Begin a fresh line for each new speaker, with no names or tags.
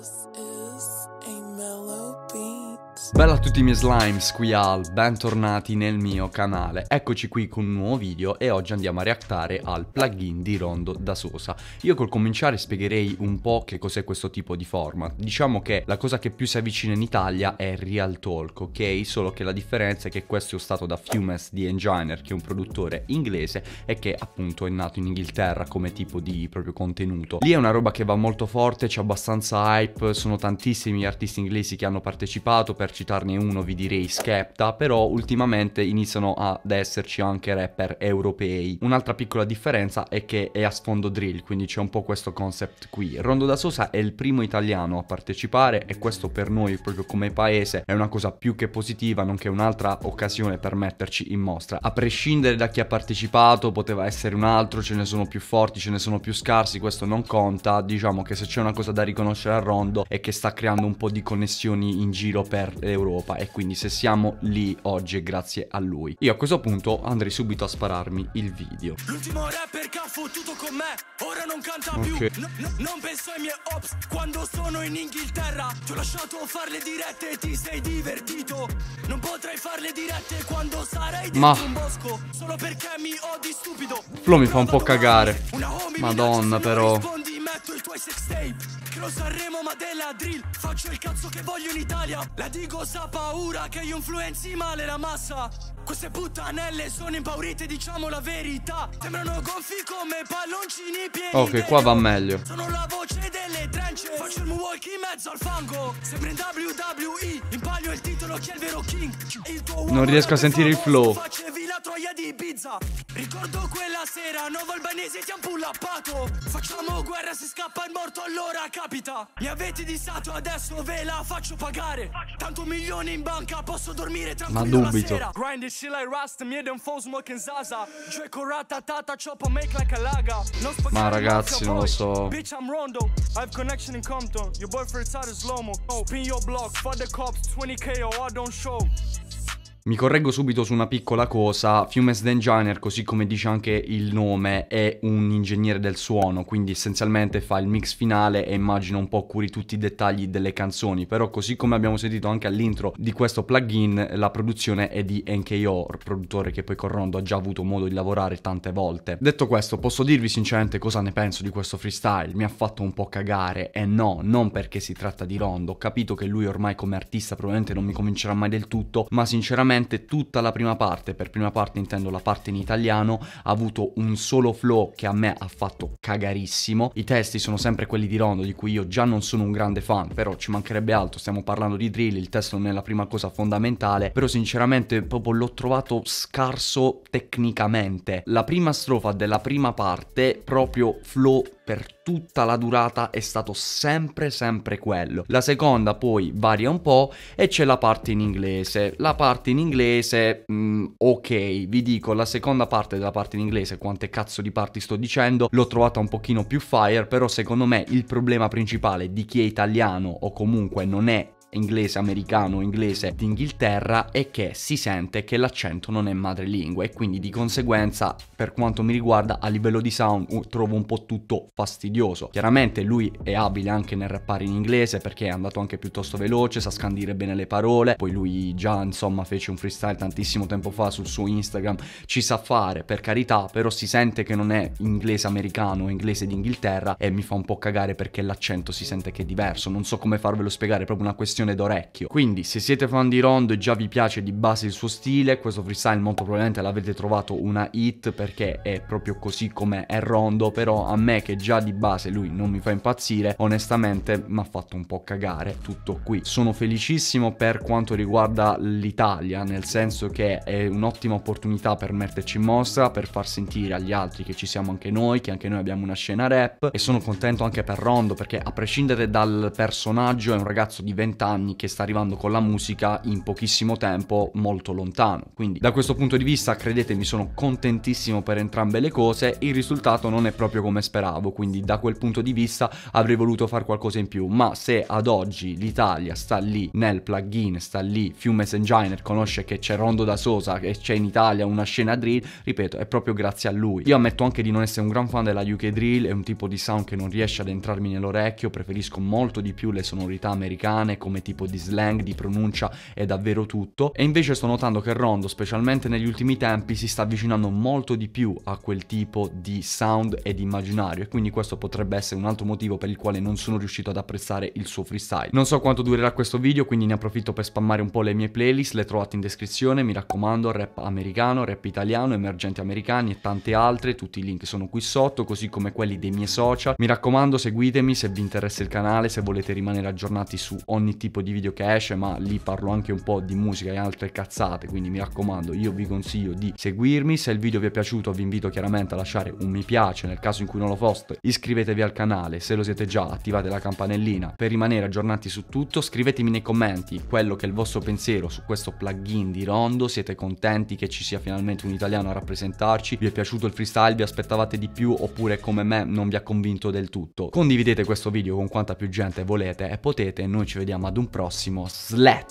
This is a mellow beat.
Bella a tutti i miei slime, Squial, bentornati nel mio canale. Eccoci qui con un nuovo video e oggi andiamo a reactare al plugin di Rondo da Sosa. Io col cominciare spiegherei un po' che cos'è questo tipo di format. Diciamo che la cosa che più si avvicina in Italia è Real Talk, ok? Solo che la differenza è che questo è stato da Fumes di Enginer, che è un produttore inglese e che appunto è nato in Inghilterra come tipo di proprio contenuto. Lì è una roba che va molto forte, c'è abbastanza hype, sono tantissimi artisti inglesi che hanno partecipato per citarne uno vi direi Skepta, però ultimamente iniziano ad esserci anche rapper europei. Un'altra piccola differenza è che è a sfondo drill, quindi c'è un po' questo concept qui. Rondo da Sosa è il primo italiano a partecipare e questo per noi proprio come paese è una cosa più che positiva, nonché un'altra occasione per metterci in mostra. A prescindere da chi ha partecipato, poteva essere un altro, ce ne sono più forti, ce ne sono più scarsi, questo non conta. Diciamo che se c'è una cosa da riconoscere a Rondo è che sta creando un po' di connessioni in giro per Europa e quindi se siamo lì oggi è grazie a lui. Io a questo punto andrei subito a spararmi il video.
L'ultimo rapper che ha fottuto con me, ora non canta
Ok.
più. No- no- non penso ai miei ops quando sono in Inghilterra. Ti ho lasciato fare le dirette e ti sei divertito. Non potrai fare le dirette quando sarai dentro
Ma-
un bosco. Solo perché mi odi stupido.
Flo mi fa un po' cagare. Madonna, però.
rispondi metto il tuo sex tape. Lo Sanremo ma della drill. Faccio il cazzo che voglio in Italia. La dico sa paura che io influenzi male la massa. Queste puttanelle sono impaurite, diciamo la verità. Sembrano gonfi come palloncini pieni
Ok, qua va meglio.
Sono la voce delle trenches Faccio il moonwalk in mezzo al fango Sembra in WWE Impaglio il titolo chi è il vero king Il tuo
Non riesco a sentire il flow.
Facevi troia di Ibiza Ricordo quella sera Nuovo albanese ti han pullappato Facciamo guerra se scappa il morto allora capita Mi avete dissato adesso ve la faccio pagare Tanto milioni in banca posso dormire tranquillo la sera Grind this shit like Rasta Me and foes smoking Zaza Gioco ratatata choppa make like a laga
Ma ragazzi, non lo so.
Bitch, I'm Rondo. I have connection in Compton. Your boyfriend's out of slow-mo. Oh, pin your block. Fuck the cops. 20k or I don't show.
Mi correggo subito su una piccola cosa, Fumes Enginer, così come dice anche il nome, è un ingegnere del suono, quindi essenzialmente fa il mix finale e immagino un po' curi tutti i dettagli delle canzoni, però così come abbiamo sentito anche all'intro di questo plugin, la produzione è di NKO, produttore che poi con Rondo ha già avuto modo di lavorare tante volte. Detto questo, posso dirvi sinceramente cosa ne penso di questo freestyle, mi ha fatto un po' cagare. E no, non perché si tratta di Rondo, ho capito che lui ormai come artista probabilmente non mi convincerà mai del tutto, ma sinceramente tutta la prima parte, per prima parte intendo la parte in italiano, ha avuto un solo flow che a me ha fatto cagarissimo. I testi sono sempre quelli di Rondo, di cui io già non sono un grande fan, però ci mancherebbe altro, stiamo parlando di drill, il testo non è la prima cosa fondamentale, però sinceramente proprio l'ho trovato scarso tecnicamente. La prima strofa della prima parte, proprio flow per tutta la durata è stato sempre sempre quello. La seconda poi varia un po' e c'è la parte in inglese. La parte in inglese, mm, ok, vi dico, la seconda parte della parte in inglese, quante cazzo di parti sto dicendo, l'ho trovata un pochino più fire, però secondo me il problema principale di chi è italiano o comunque non è inglese americano inglese d'Inghilterra è che si sente che l'accento non è madrelingua e quindi di conseguenza per quanto mi riguarda a livello di sound trovo un po' tutto fastidioso. Chiaramente lui è abile anche nel rappare in inglese perché è andato anche piuttosto veloce sa scandire bene le parole. Poi lui già insomma fece un freestyle tantissimo tempo fa sul suo Instagram. Ci sa fare per carità però si sente che non è inglese americano o inglese d'Inghilterra e mi fa un po' cagare perché l'accento si sente che è diverso. Non so come farvelo spiegare è proprio una questione d'orecchio. Quindi se siete fan di Rondo e già vi piace di base il suo stile questo freestyle molto probabilmente l'avete trovato una hit perché è proprio così come è Rondo però a me che già di base lui non mi fa impazzire onestamente mi ha fatto un po' cagare tutto qui. Sono felicissimo per quanto riguarda l'Italia nel senso che è un'ottima opportunità per metterci in mostra per far sentire agli altri che ci siamo anche noi che anche noi abbiamo una scena rap e sono contento anche per Rondo perché a prescindere dal personaggio è un ragazzo di 20 anni anni che sta arrivando con la musica in pochissimo tempo molto lontano. Quindi da questo punto di vista credetemi sono contentissimo per entrambe le cose, il risultato non è proprio come speravo, quindi da quel punto di vista avrei voluto fare qualcosa in più, ma se ad oggi l'Italia sta lì nel plugin, sta lì Fumes Enginer, conosce che c'è Rondo da Sosa, che c'è in Italia una scena drill, ripeto, è proprio grazie a lui. Io ammetto anche di non essere un gran fan della UK drill, è un tipo di sound che non riesce ad entrarmi nell'orecchio, preferisco molto di più le sonorità americane come tipo di slang, di pronuncia e davvero tutto. E invece sto notando che Rondo, specialmente negli ultimi tempi, si sta avvicinando molto di più a quel tipo di sound ed immaginario e quindi questo potrebbe essere un altro motivo per il quale non sono riuscito ad apprezzare il suo freestyle. Non so quanto durerà questo video, quindi ne approfitto per spammare un po' le mie playlist, le trovate in descrizione, mi raccomando, rap americano, rap italiano, emergenti americani e tante altre, tutti i link sono qui sotto, così come quelli dei miei social. Mi raccomando, seguitemi se vi interessa il canale, se volete rimanere aggiornati su ogni tipo di video che esce, ma lì parlo anche un po' di musica e altre cazzate, quindi mi raccomando, io vi consiglio di seguirmi, se il video vi è piaciuto vi invito chiaramente a lasciare un mi piace, nel caso in cui non lo foste. Iscrivetevi al canale, se lo siete già attivate la campanellina per rimanere aggiornati su tutto, scrivetemi nei commenti quello che è il vostro pensiero su questo plugin di Rondo, siete contenti che ci sia finalmente un italiano a rappresentarci, vi è piaciuto il freestyle, vi aspettavate di più? Oppure come me non vi ha convinto del tutto. Condividete questo video con quanta più gente volete e potete, noi ci vediamo ad un prossimo Slat.